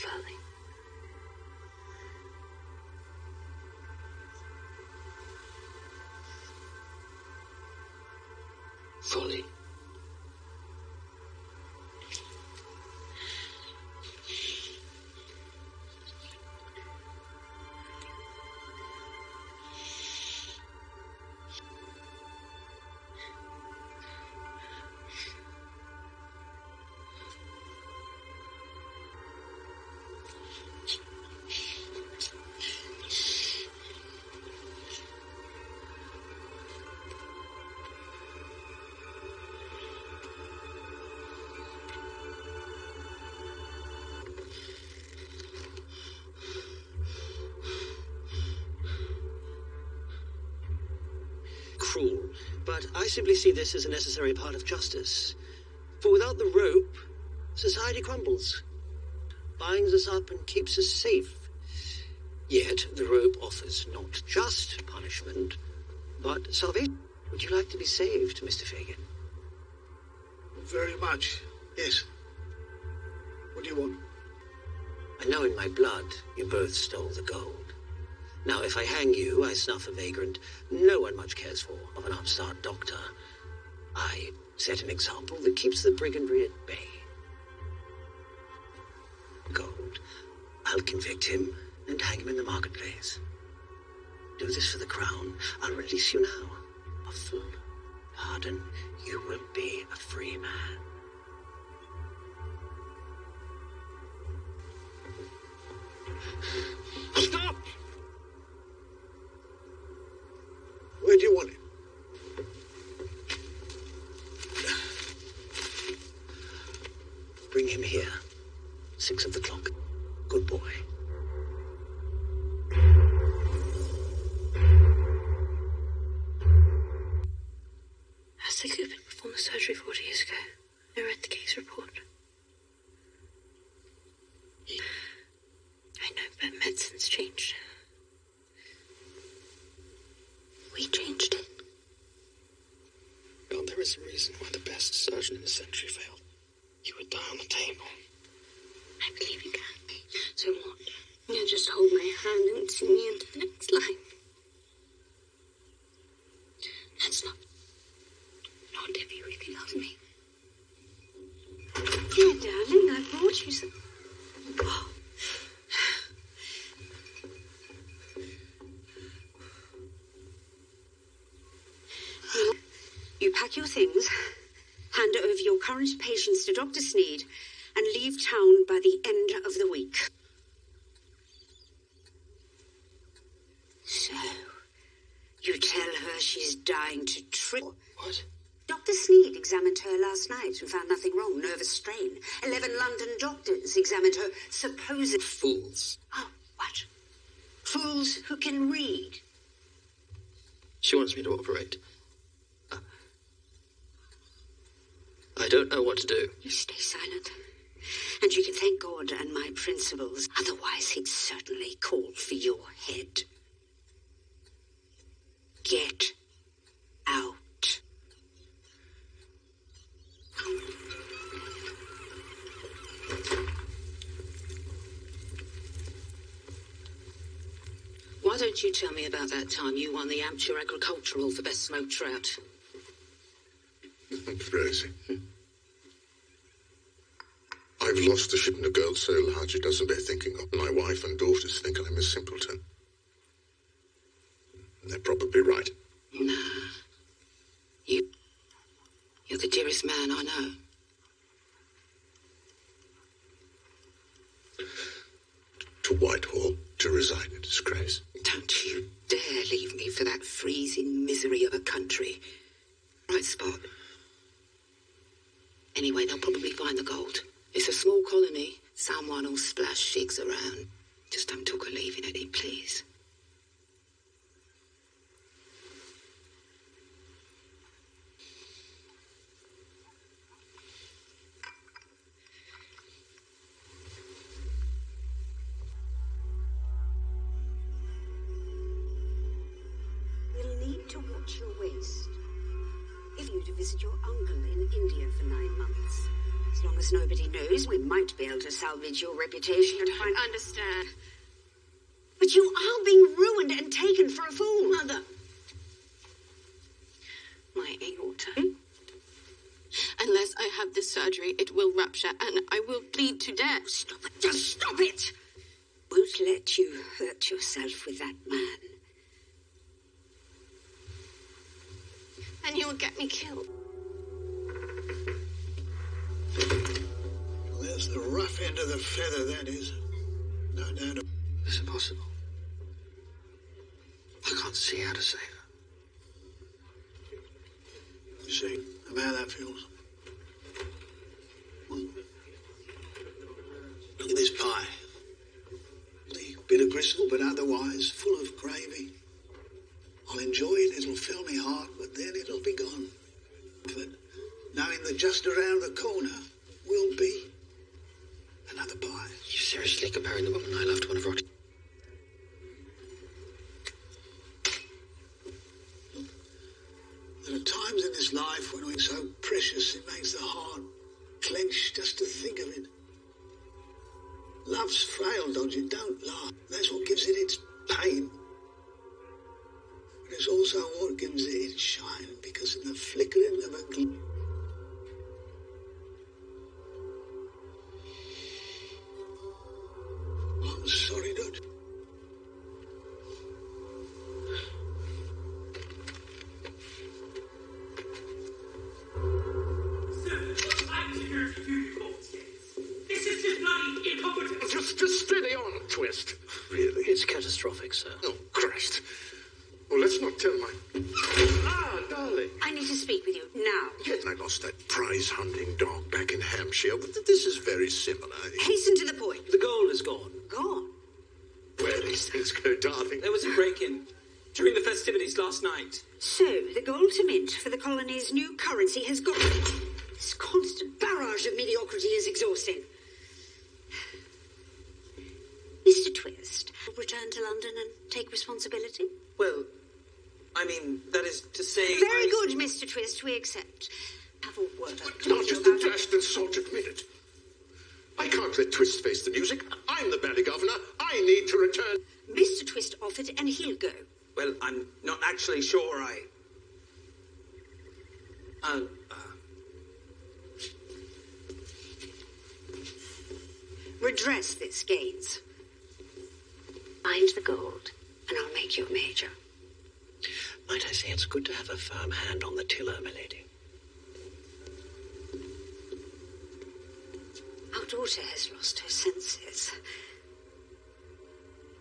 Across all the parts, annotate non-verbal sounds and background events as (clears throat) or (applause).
falling. Fully. But I simply see this as a necessary part of justice. For without the rope, society crumbles, binds us up and keeps us safe. Yet the rope offers not just punishment, but salvation. Would you like to be saved, Mr. Fagin? Very much, yes. What do you want? I know in my blood you both stole the gold. Now, if I hang you, I snuff a vagrant no one much cares for of an upstart doctor. I set an example that keeps the brigandry at bay. Gold. I'll convict him and hang him in the marketplace. Do this for the crown. I'll release you now. A full pardon. You will be a free man. Stop! Where do you want it? Bring him here. Six of the clock. Good boy. There is a reason why the best surgeon in the century failed. You would die on the table. I believe you can. So what? You just hold my hand and see me into the next life. That's not. Not if you really love me. Here, darling, I brought you some. Oh. You- You pack your things, hand over your current patients to Dr. Sneed, and leave town by the end of the week. So, you tell her she's dying to trip. What? Dr. Sneed examined her last night and found nothing wrong. Nervous strain. Eleven London doctors examined her supposed. Fools. Oh, what? Fools who can read. She wants me to operate. Uh, I don't know what to do. You stay silent. And you can thank God and my principles. Otherwise, he'd certainly call for your head. Get out. Why don't you tell me about that time you won the amateur agricultural for best smoked trout? Rosie. I've lost a shipment of gold so large it doesn't bear thinking of. My wife and daughters think I'm a simpleton. They're probably right. Nah. You. You're the dearest man I know. To Whitehall to reside in disgrace. Don't you dare leave me for that freezing misery of a country. Right spot. Anyway, they'll probably find the gold. It's a small colony. Someone will splash shigs around. Just don't talk of leaving Eddie, please. You'll need to watch your waist. If you to visit your uncle in India for nine months. As long as nobody knows, we might be able to salvage your reputation and find. understand. But you are being ruined and taken for a fool. Mother. My aorta. Hmm? Unless I have this surgery, it will rupture and I will bleed to death. Stop it! Just stop it! Won't let you hurt yourself with that man. And you will get me killed. There's the rough end of the feather, that is. No doubt. It's impossible. I can't see how to save her. You see how that feels? Well, hmm. look at this pie. The bit of gristle, but otherwise full of gravy. I'll enjoy it, it'll fill me heart, but then it'll be gone. But knowing that just around the corner will be another pie. You seriously comparing the woman I love to one of Roger's? Was a break-in during the festivities last night. So, the gold to mint for the colony's new currency has gone. This constant barrage of mediocrity is exhausting. Mr. Twist, will return to London and take responsibility? Well, I mean, that is to say... Very I- good, Mr. Twist, we accept. Have a word or Not just you the about dashed and salted minute. I can't let Twist face the music. I'm the Bally Governor. I need to return. Mr. Twist offered, and he'll go. Well, I'm not actually sure I... Uh, uh, Redress this, Gaines. Find the gold, and I'll make you a major. Might I say it's good to have a firm hand on the tiller, milady. Our daughter has lost her senses.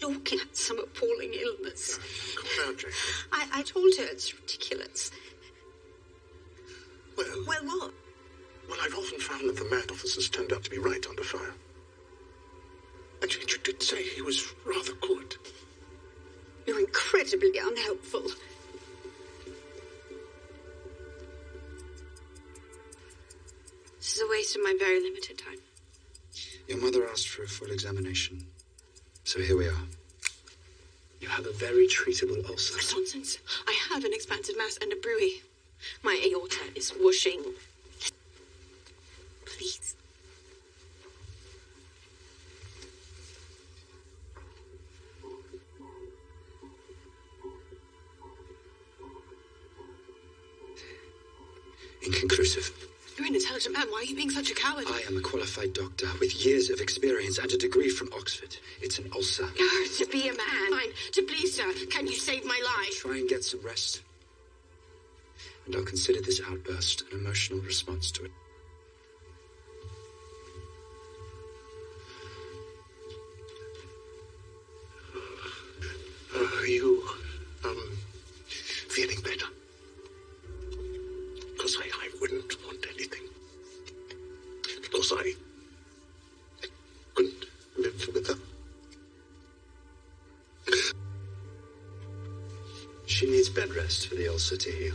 Looking at some appalling illness. Oh, Calm down, Jane. I, I told her it's ridiculous. Well, Well, what? well, I've often found that the mad officers turned out to be right under fire. Actually, you did say he was rather good. You're incredibly unhelpful. This is a waste of my very limited time. Your mother asked for a full examination. So here we are. You have a very treatable ulcer. That's nonsense. I have an expansive mass and a bruit. My aorta is whooshing. Being such a coward? I am a qualified doctor with years of experience and a degree from Oxford. It's an ulcer. No, (laughs) to be a man. Fine. To please, sir, can you save my life? Try and get some rest. And I'll consider this outburst an emotional response to it. Are you, Because I, couldn't live with her. She needs bed rest for the ulcer to heal.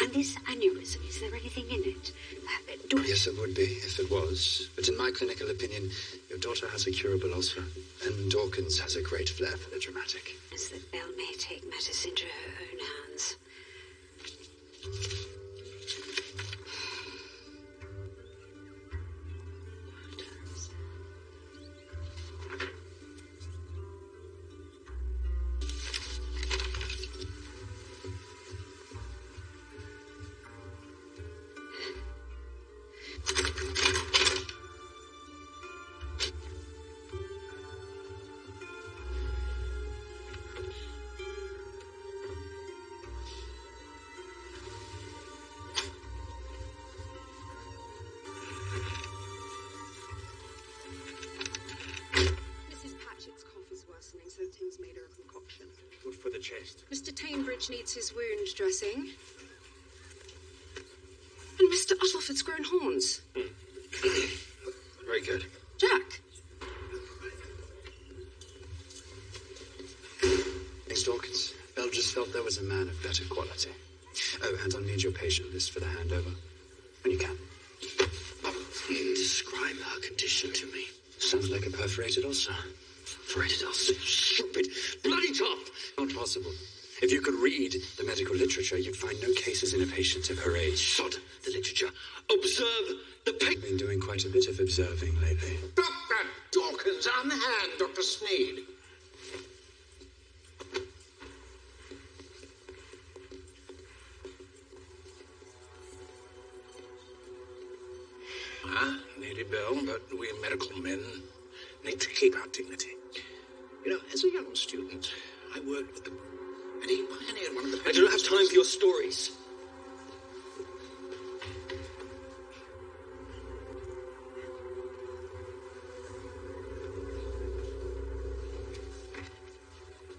And this aneurysm, is there anything in it? Uh, do- Yes, it would be if it was. But in my clinical opinion, your daughter has a curable ulcer, and Dawkins has a great flair for the dramatic. Is that bell may take matters into her Mr. Tainbridge needs his wound dressing. And Mr. Uttleford's grown horns. Hmm. (clears throat) Very good. Jack! Miss Dawkins, Bell just felt there was a man of better quality. Oh, and I'll need your patient list for the handover. When you can. Describe her condition to me. Sounds like a perforated ulcer. Perforated ulcer? Stupid! Bloody top! Not possible. If you could read the medical literature, you'd find no cases in a patient of her age. Sod the literature. Observe the I've patient. been doing quite a bit of observing lately. Dr. Dawkins, unhand Dr. Sneed. Ah, Lady Bell, but we medical men need to keep our dignity. You know, as a young student, I worked with the... And he pioneered one of the... I do not have time for your stories.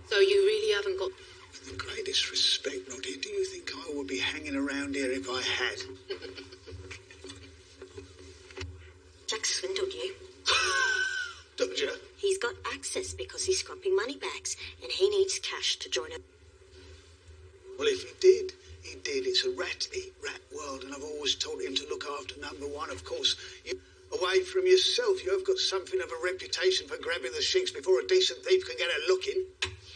So you really haven't got. With the greatest respect, Nottie, do you think I would be hanging around here if I had? Jack swindled you. Don't you? (laughs) He's got access because he's scrumping money bags and he needs cash to join a. Well, if he did, he did. It's a rat eat rat world, and I've always told him to look after number one. Of course, you, away from yourself, you have got something of a reputation for grabbing the sheiks before a decent thief can get a look in.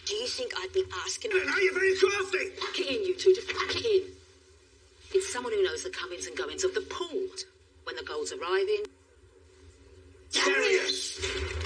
Do you think I'd be asking No, no, you're very crafty. Pack it in, you two. Just pack it in. It's someone who knows the comings and goings of the port. When the gold's arriving. Darius!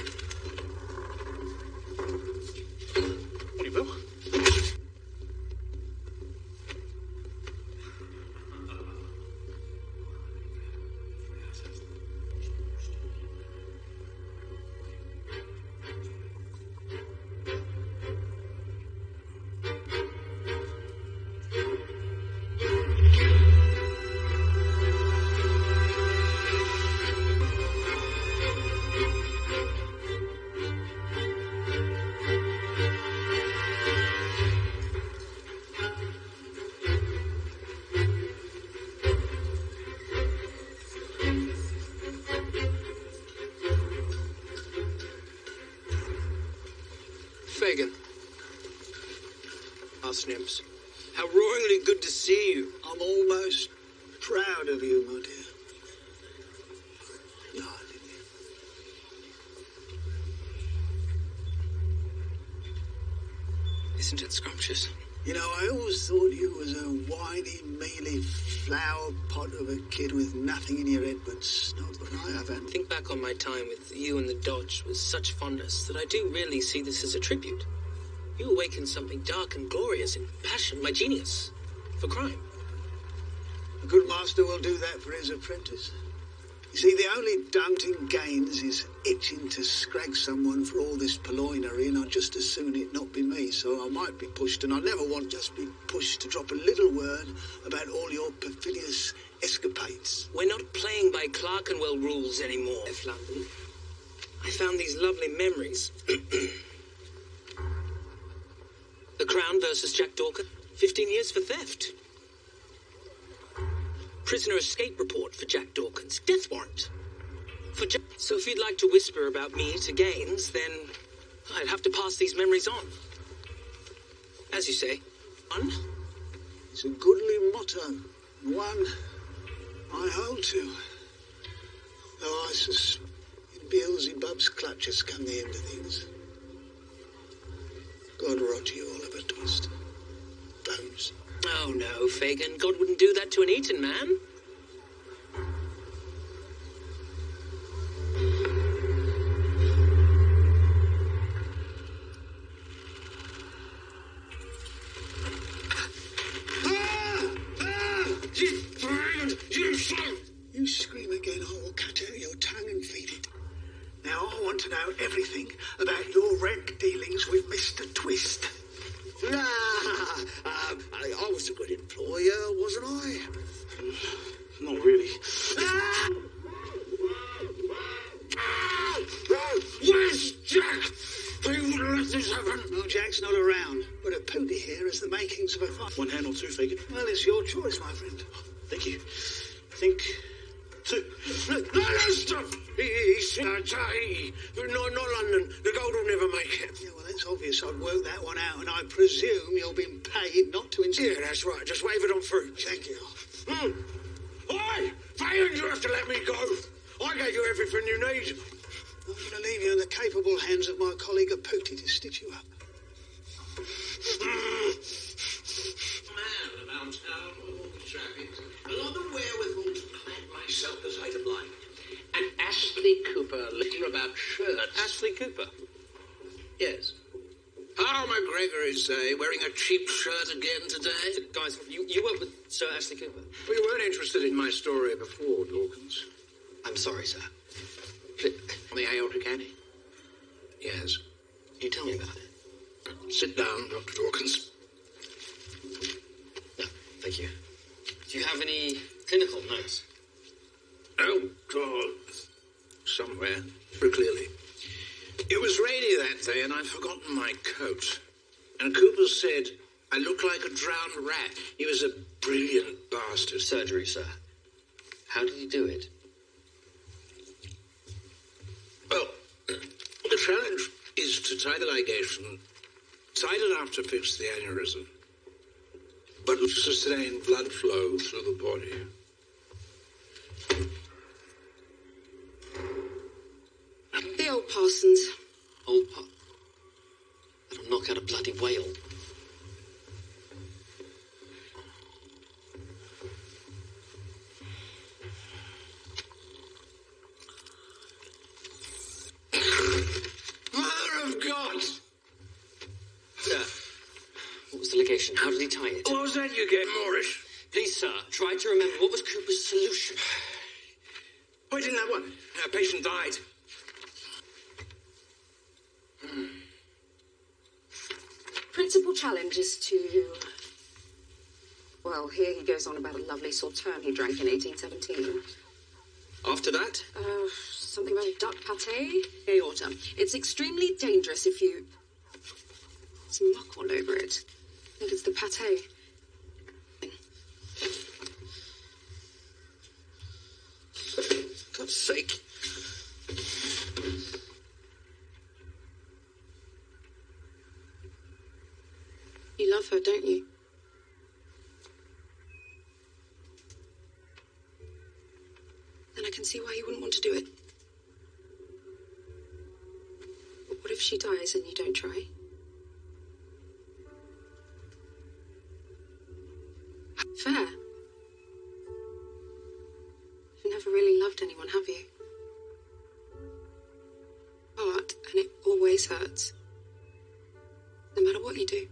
Nymphs. How roaringly good to see you. I'm almost proud of you, my dear. Isn't it scrumptious? You know, I always thought you was a whiny, mealy flower pot of a kid with nothing in your head but snot, but I haven't. Think back on my time with you and the Dodge with such fondness that I do really see this as a tribute. You awaken something dark and glorious in passion, my genius, for crime. A good master will do that for his apprentice. You see, the only daunting gains is itching to scrag someone for all this purloinery, and I'd just as soon it not be me, so I might be pushed, and I never want just be pushed to drop a little word about all your perfidious escapades. We're not playing by Clerkenwell rules anymore, F. London. I found these lovely memories. (clears throat) the Crown versus Jack Dawkins. 15 years for theft. Prisoner escape report for Jack Dawkins. Death warrant. For Jack. So if you'd like to whisper about me to Gaines, then I'd have to pass these memories on. As you say, one. It's a goodly motto, one I hold to. Though I suspect Beelzebub's clutches come the end of things. God rot you all Bones. Oh no, Fagin. God wouldn't do that to an Eton man. You scream again, I will cut out your tongue and feed it. Now I want to know everything about your rank dealings with Mr. Twist. Nah, um, I, I was a good employer, wasn't I? (sighs) Not really. Ah! Where's Jack? They wouldn't let this happen. Well, Jack's not around, but a pooty here is the makings of a fight. One hand or two, Fagin? Well, it's your choice, my Yeah, that's right. Just wave it on through. Thank you. Hmm. Oi! Fagin, you have to let me go. I gave you everything you need. I'm going to leave you in the capable hands of my colleague Apooty to stitch you up. Man about town with all the trappings. A lot of wherewithal to clad myself as I'd like. And Astley Cooper litter about shirts. Astley Cooper. Yes. How McGregor is uh, wearing a cheap shirt again today. Guys, you, you work with Sir Astley Cooper? Well, you weren't interested in my story before, Dawkins. I'm sorry, sir. On the aortic annie? Yes. You tell me about it. Sit down, Dr. Dawkins. No, thank you. Do you have any clinical notes? Oh, God. Somewhere. Very clearly. It was rainy that day, and I'd forgotten my coat. And Cooper said I looked like a drowned rat. He was a brilliant bastard. Surgery, sir. How did he do it? Well, (clears throat) the challenge is to tie the ligation tight enough to fix the aneurysm, but to sustain blood flow through the body. The old Parsons. Old That'll knock out a bloody whale. Mother of God! Sir, what was the ligation? How did he tie it? What was that you gave Morris? Please, sir, try to remember what was Cooper's solution. Why didn't that one? A patient died. Principal challenge is to. Well, here he goes on about a lovely sauterne he drank in 1817. After that? Uh, something about duck pate? Aorta. It's extremely dangerous if you. There's muck all over it. I think it's the pate. God's sake. You love her, don't you? Then I can see why you wouldn't want to do it. But what if she dies and you don't try? Fair. You've never really loved anyone, have you? But, and it always hurts. No matter what you do.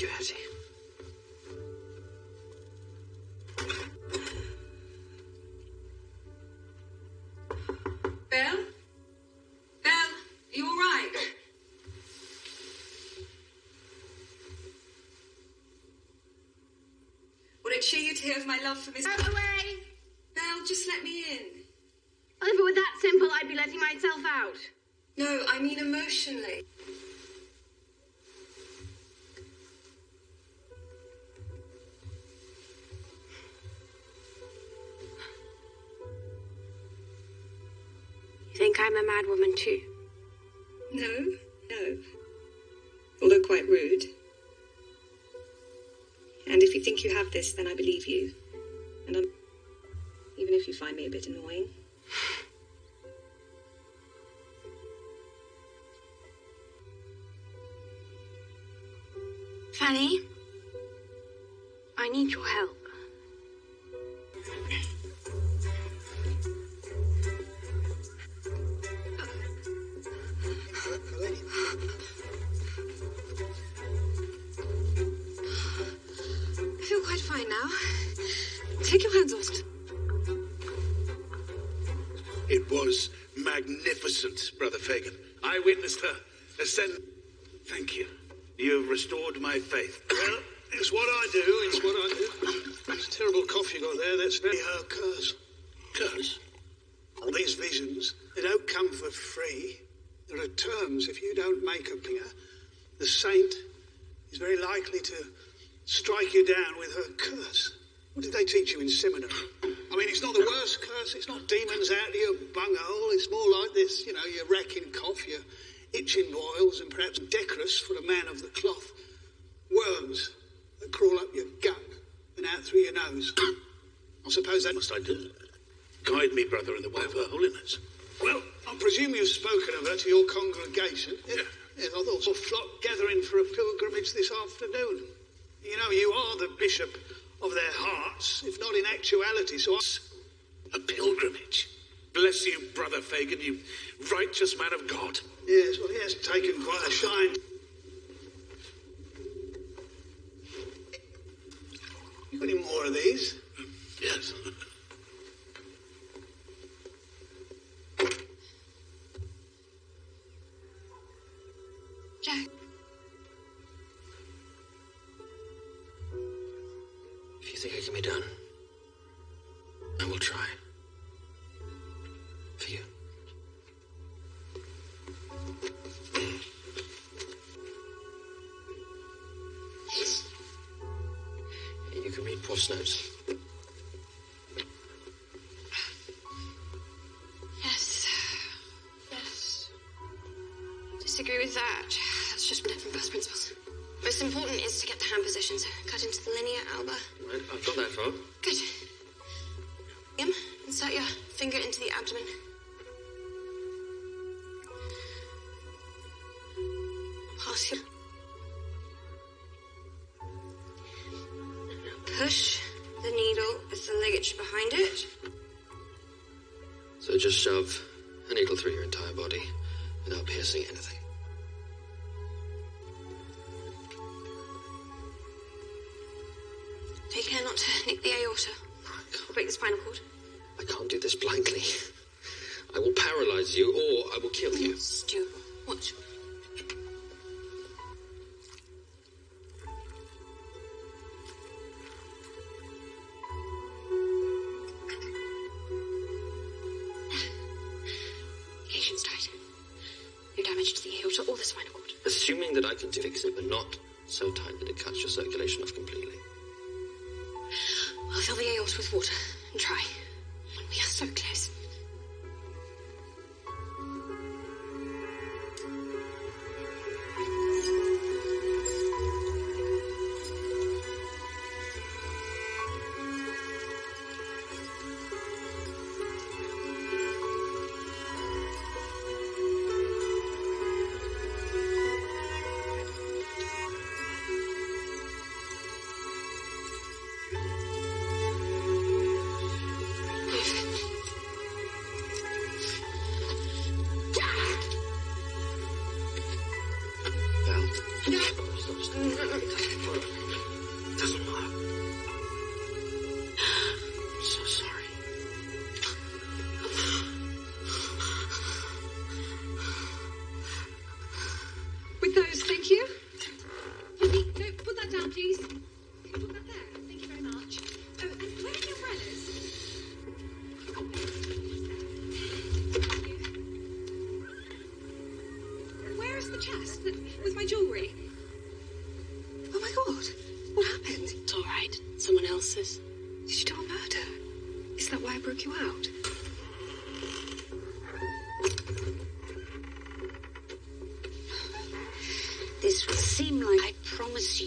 Thank you, Hattie. Belle? Belle, are you all right? Would it cheer you to hear of my love for Miss... Out the way! Belle, just let me in. Well, if it were that simple, I'd be letting myself out. No, I mean emotionally. Woman too? No, no. Although quite rude. And if you think you have this, then I believe you. And I'm. Even if you find me a bit annoying. Fanny, I need your help. Now. Take your hands off. It was magnificent, Brother Fagin. I witnessed her ascend. Thank you. You have restored my faith. Well, it's what I do. It's what I do. It's a terrible cough you got there. That's very her curse. curse? All these visions, they don't come for free. There are terms. If you don't make a pinger, the saint is very likely to strike you down with her curse. What did they teach you in seminary? I mean, it's not the worst curse. It's not demons out of your bunghole. It's more like this, you know, your racking cough, your itching boils, and perhaps decorous for a man of the cloth. Worms that crawl up your gut and out through your nose. I suppose that must I do. Guide me, brother, in the way of her holiness. Well, I presume you've spoken of her to your congregation. Yeah. Yes, I thought a flock gathering for a pilgrimage this afternoon. You know, you are the bishop of their hearts, if not in actuality, so a pilgrimage? Bless you, brother Fagin, you righteous man of God. Yes, well, he has taken quite a shine. You got any more of these? Yes. Hand position, so cut into the linea alba. Right, I've got that far. Good. Im, insert your finger into the abdomen. Pass your. Now push the needle with the ligature behind it. So just shove a needle through your entire body without piercing anything.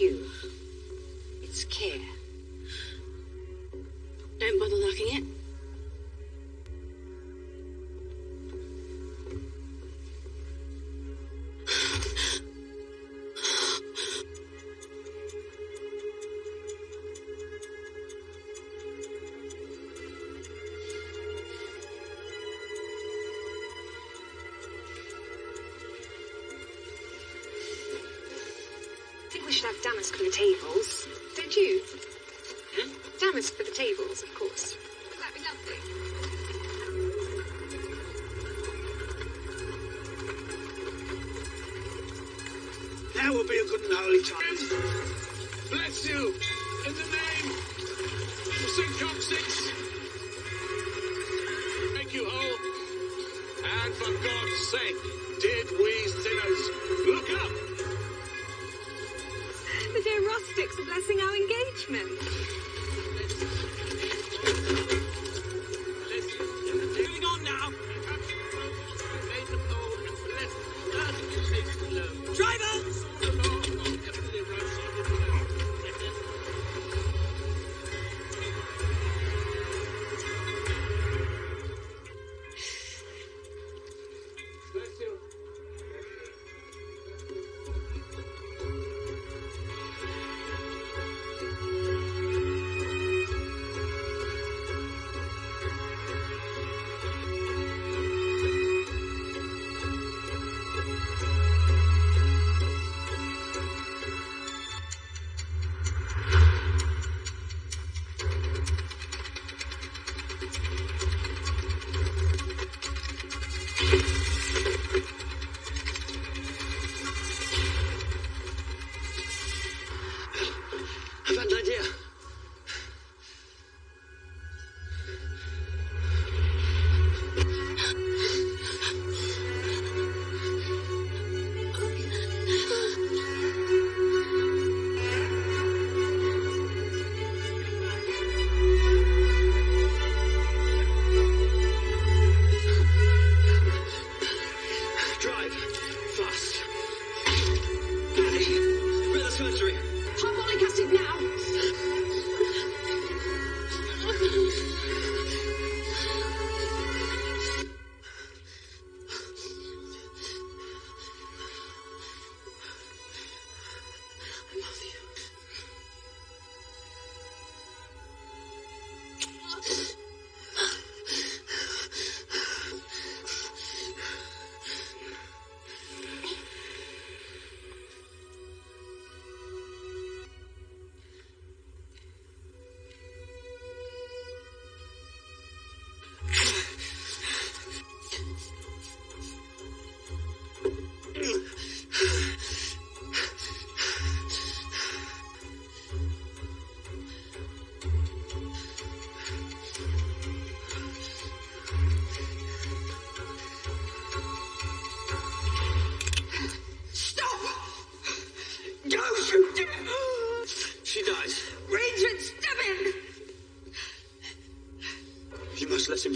You. Damask for the tables. Don't you? Damask for the tables, of course.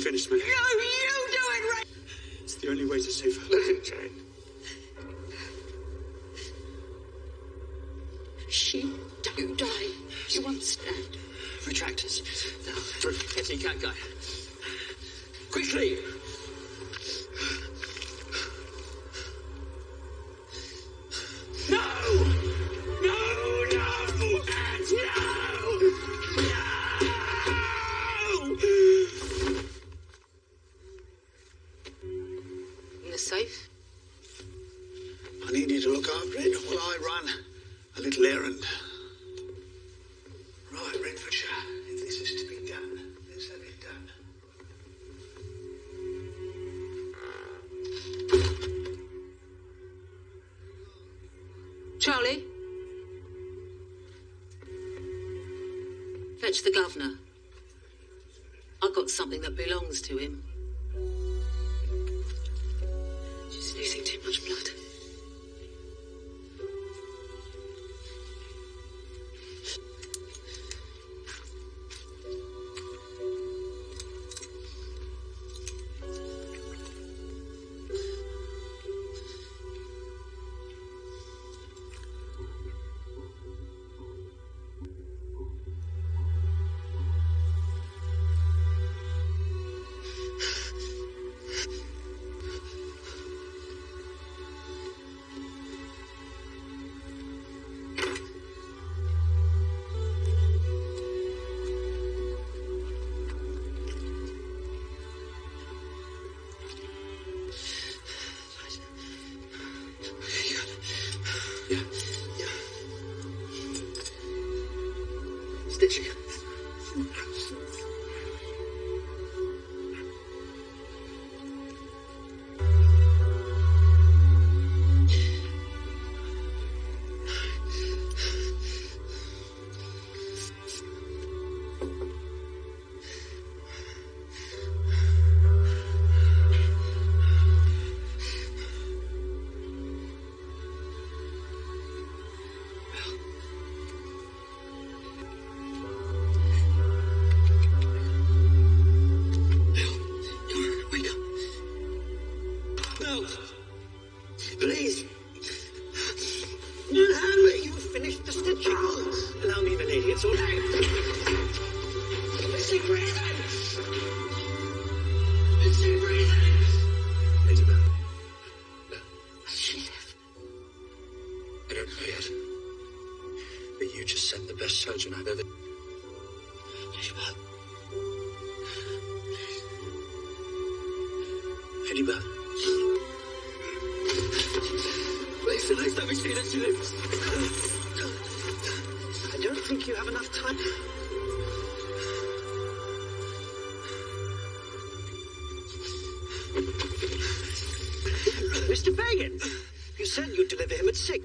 finish me. No, you do it, It's the only way to save her. Listen, Jane. She don't die. You understand? Retractors. Now, get the catgut.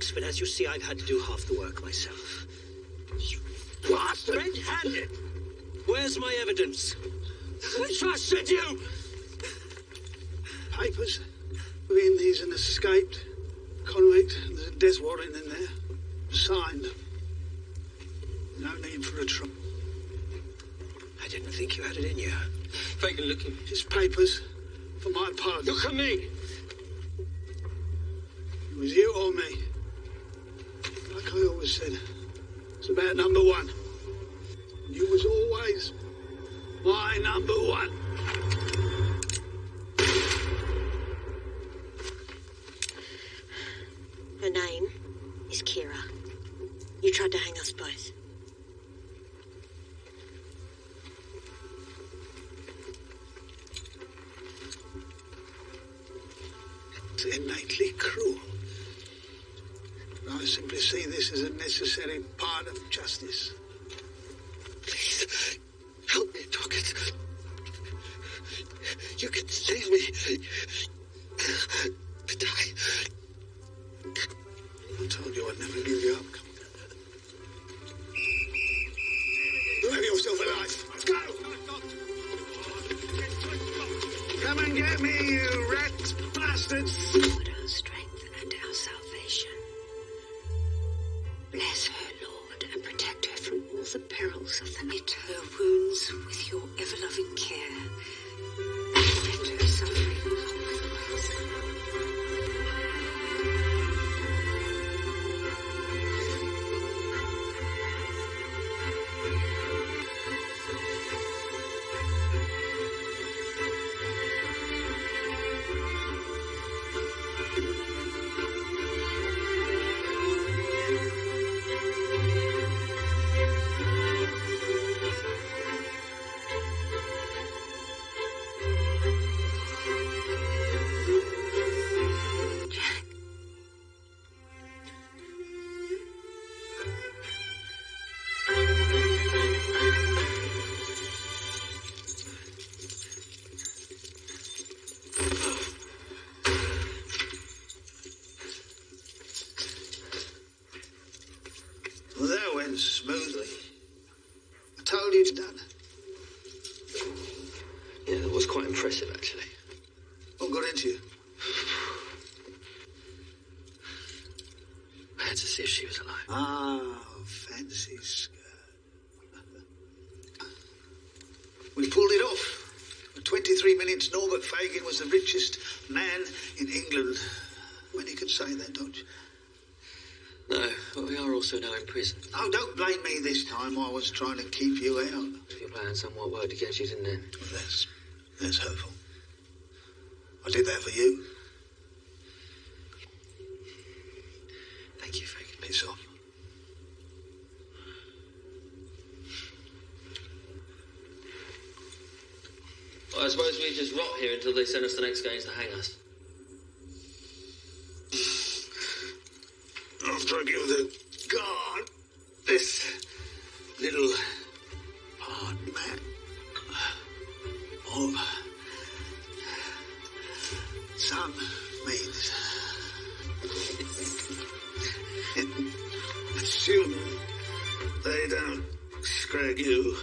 Him but as you see, I've had to do half the work myself. What? Red-handed? Where's my evidence? I trusted you! Papers. Within these an escaped convict. There's a death warrant in there. Signed. No need for a trial. I didn't think you had it in you. Fagin, look. It's papers for my part. Look at me! It was you or me. Always said, it's about number one. You was always my number one. Of. Please, help me, Doggett. You can save me. But I... I told you I'd never give you up. You have yourself a life. Let's go! Come and get me, you rat 23 minutes, Norbert Fagin was the richest man in England. When he could say that, don't you? No, but we are also now in prison. Oh, don't blame me this time. I was trying to keep you out. Your plan somewhat worked against you, didn't it? Well, that's, that's hurtful. I did that for you. Thank you, Fagin. Piss off. Well, I suppose we just rot here until they send us the next games to hang us. After I give the guard this little hard map of some means. Assume they don't scrag you